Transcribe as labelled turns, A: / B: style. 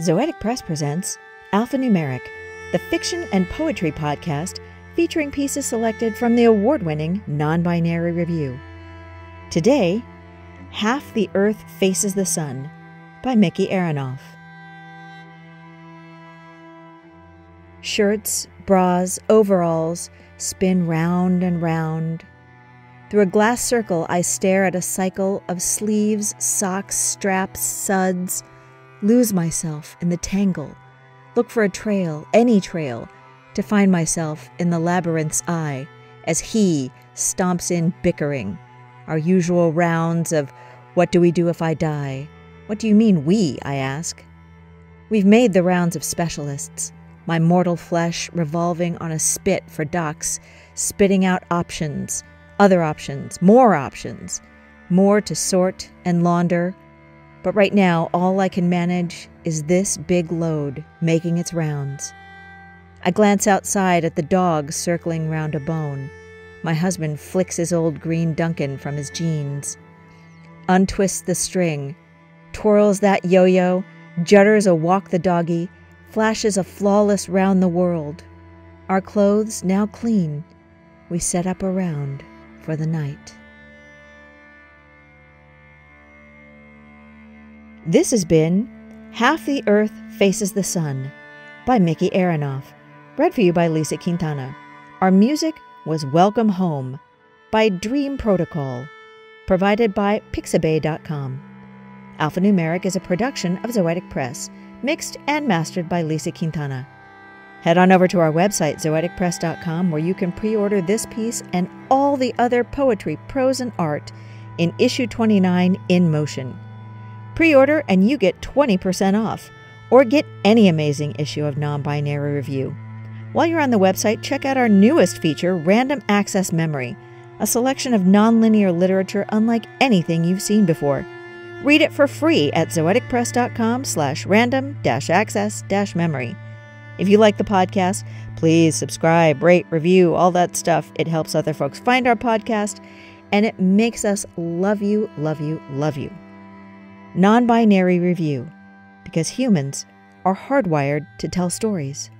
A: Zoetic Press presents Alphanumeric, the fiction and poetry podcast featuring pieces selected from the award winning Non Binary Review. Today, Half the Earth Faces the Sun by Mikki Aronoff. Shirts, bras, overalls spin round and round. Through a glass circle, I stare at a cycle of sleeves, socks, straps, suds lose myself in the tangle, look for a trail, any trail, to find myself in the labyrinth's eye as he stomps in bickering, our usual rounds of what do we do if I die? What do you mean, we? I ask. We've made the rounds of specialists, my mortal flesh revolving on a spit for ducks, spitting out options, other options, more options, more to sort and launder, but right now, all I can manage is this big load making its rounds. I glance outside at the dog circling round a bone. My husband flicks his old green Duncan from his jeans, untwists the string, twirls that yo yo, judders a walk the doggy, flashes a flawless round the world. Our clothes now clean, we set up a round for the night. This has been Half the Earth Faces the Sun by Mikki Aronoff, read for you by Lisa Quintana. Our music was Welcome Home by Dream Protocol, provided by Pixabay.com. Alphanumeric is a production of Zoetic Press, mixed and mastered by Lisa Quintana. Head on over to our website, zoeticpress.com, where you can pre order this piece and all the other poetry, prose, and art in issue 29 in motion. Pre order and you get 20% off, or get any amazing issue of Non Binary Review. While you're on the website, check out our newest feature, Random Access Memory, a selection of nonlinear literature unlike anything you've seen before. Read it for free at zoeticpress.com slash random access memory. If you like the podcast, please subscribe, rate, review, all that stuff. It helps other folks find our podcast, and it makes us love you, love you, love you non binary review, because humans are hardwired to tell stories.